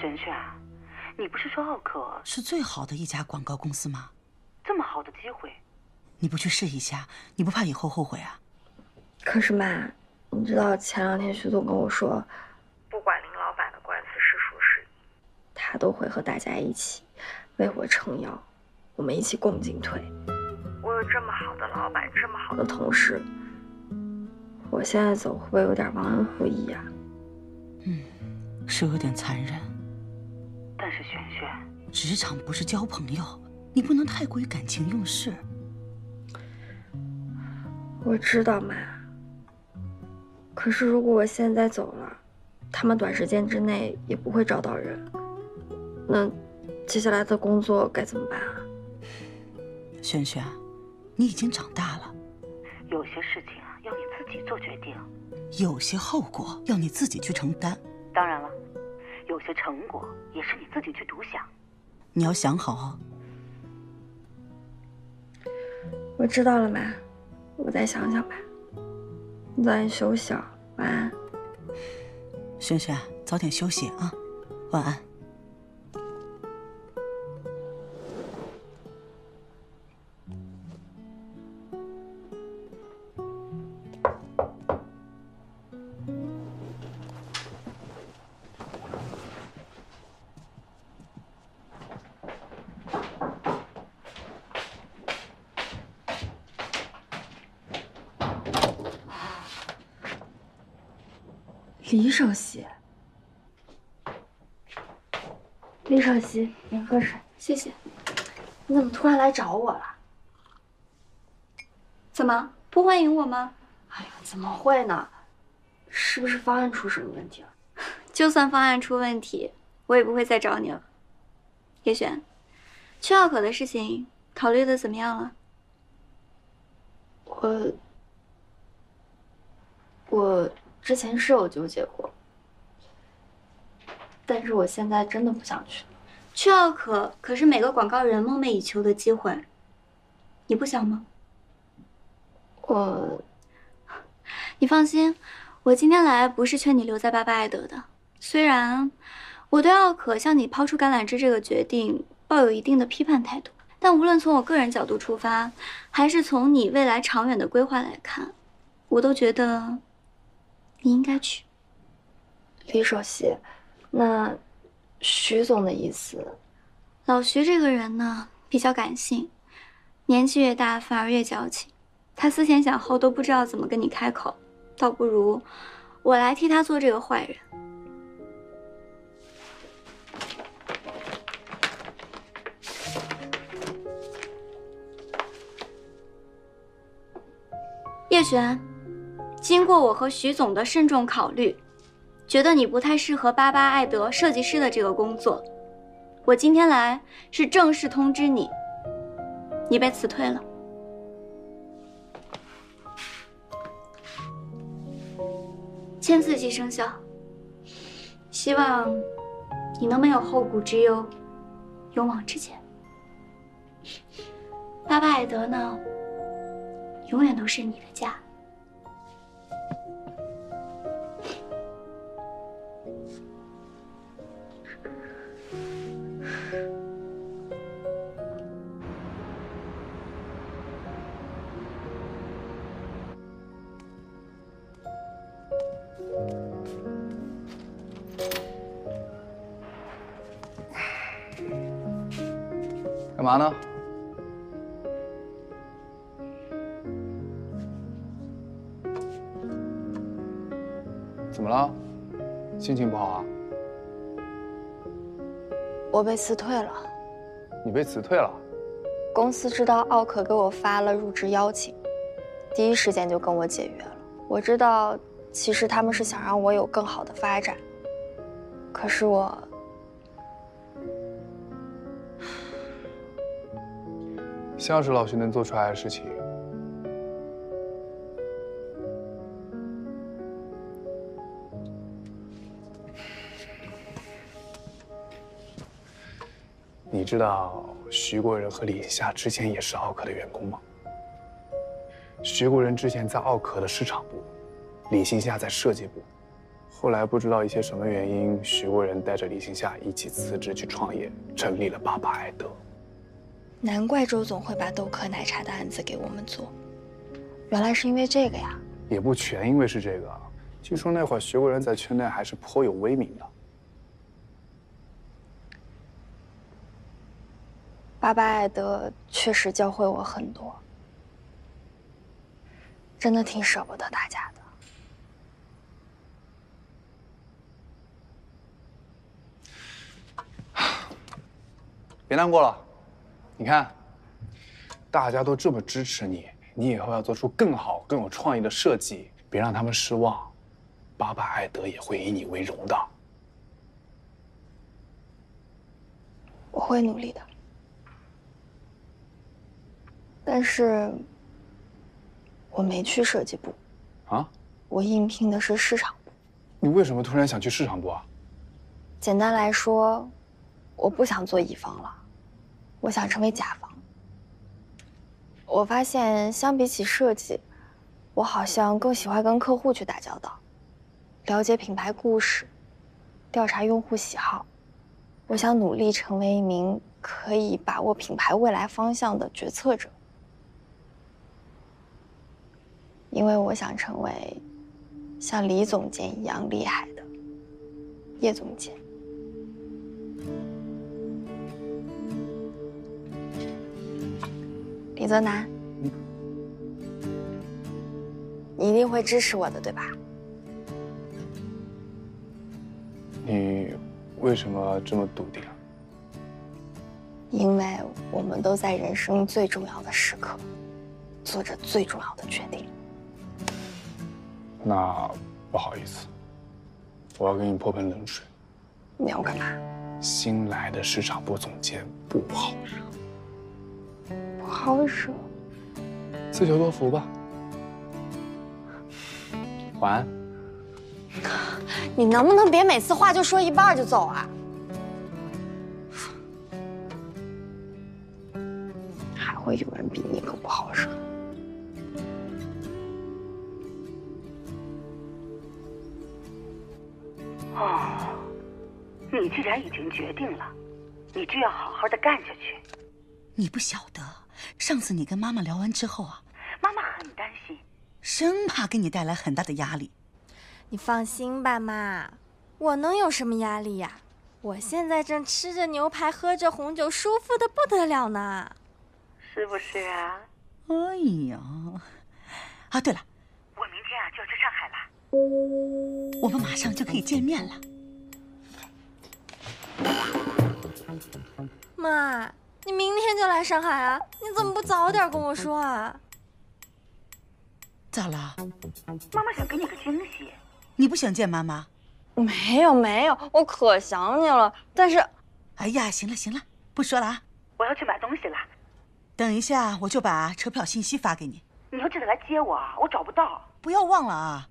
璇璇，你不是说奥可是最好的一家广告公司吗？这么好的机会，你不去试一下，你不怕以后后悔啊？可是妈，你知道前两天徐总跟我说，不管林老板的官司是输是赢，他都会和大家一起为我撑腰，我们一起共进退。我有这么好的老板，这么好的的同事，我现在走会不会有点忘恩负义啊？嗯，是有点残忍。但是璇璇，职场不是交朋友，你不能太过于感情用事。我知道妈。可是如果我现在走了，他们短时间之内也不会找到人，那接下来的工作该怎么办啊？璇璇，你已经长大了，有些事情啊要你自己做决定，有些后果要你自己去承担。当然了，有些成果也是你自己去独享。你要想好哦。我知道了，妈，我再想想吧。你早点休息啊，晚安。萱萱，早点休息啊，晚安。李首席，李首席，您喝水，谢谢。你怎么突然来找我了？怎么不欢迎我吗？哎呀，怎么会呢？是不是方案出什么问题了？就算方案出问题，我也不会再找你了。叶璇，去奥口的事情考虑的怎么样了？我，我之前是有纠结过，但是我现在真的不想去了。去奥可可是每个广告人梦寐以求的机会，你不想吗？我，你放心，我今天来不是劝你留在巴巴爱德的。虽然我对奥可向你抛出橄榄枝这个决定抱有一定的批判态度，但无论从我个人角度出发，还是从你未来长远的规划来看，我都觉得你应该去。李首席，那徐总的意思，老徐这个人呢，比较感性，年纪越大反而越矫情。他思前想后都不知道怎么跟你开口，倒不如我来替他做这个坏人。叶璇，经过我和徐总的慎重考虑，觉得你不太适合巴巴爱德设计师的这个工作。我今天来是正式通知你，你被辞退了。签字即生效。希望你能没有后顾之忧，勇往直前。巴巴爱德呢，永远都是你的家。干嘛呢？怎么了？心情不好啊？我被辞退了。你被辞退了？公司知道奥可给我发了入职邀请，第一时间就跟我解约了。我知道，其实他们是想让我有更好的发展，可是我，像是老徐能做出来的事情。你知道徐国人和李夏之前也是奥可的员工吗？徐国人之前在奥可的市场部，李新夏在设计部，后来不知道一些什么原因，徐国人带着李星夏一起辞职去创业，成立了巴巴爱德。难怪周总会把豆科奶茶的案子给我们做，原来是因为这个呀。也不全因为是这个，据说那会儿徐国人在圈内还是颇有威名的。巴巴艾德确实教会我很多，真的挺舍不得大家的。别难过了，你看，大家都这么支持你，你以后要做出更好、更有创意的设计，别让他们失望。巴巴艾德也会以你为荣的。我会努力的，但是我没去设计部，啊？我应聘的是市场部。你为什么突然想去市场部啊？简单来说，我不想做乙方了，我想成为甲方。我发现，相比起设计，我好像更喜欢跟客户去打交道，了解品牌故事，调查用户喜好。我想努力成为一名可以把握品牌未来方向的决策者，因为我想成为像李总监一样厉害的叶总监。李泽南，你一定会支持我的，对吧？你为什么这么笃定？因为我们都在人生最重要的时刻，做着最重要的决定。那不好意思，我要给你泼盆冷水。你要干嘛？新来的市场部总监不好惹，不好惹。自求多福吧。晚安。你能不能别每次话就说一半就走啊？还会有人比你更不好惹。哦，你既然已经决定了，你就要好好的干下去。你不晓得，上次你跟妈妈聊完之后啊，妈妈很担心，生怕给你带来很大的压力。你放心吧，妈，我能有什么压力呀？我现在正吃着牛排，喝着红酒，舒服的不得了呢。是不是啊？哎呀，啊，对了，我明天啊就要去上海了。我们马上就可以见面了。妈，你明天就来上海啊？你怎么不早点跟我说啊？咋了？妈妈想给你个惊喜。你不想见妈妈？没有没有，我可想你了。但是，哎呀，行了行了，不说了啊。我要去买东西了，等一下我就把车票信息发给你，你要记得来接我啊，我找不到。不要忘了啊。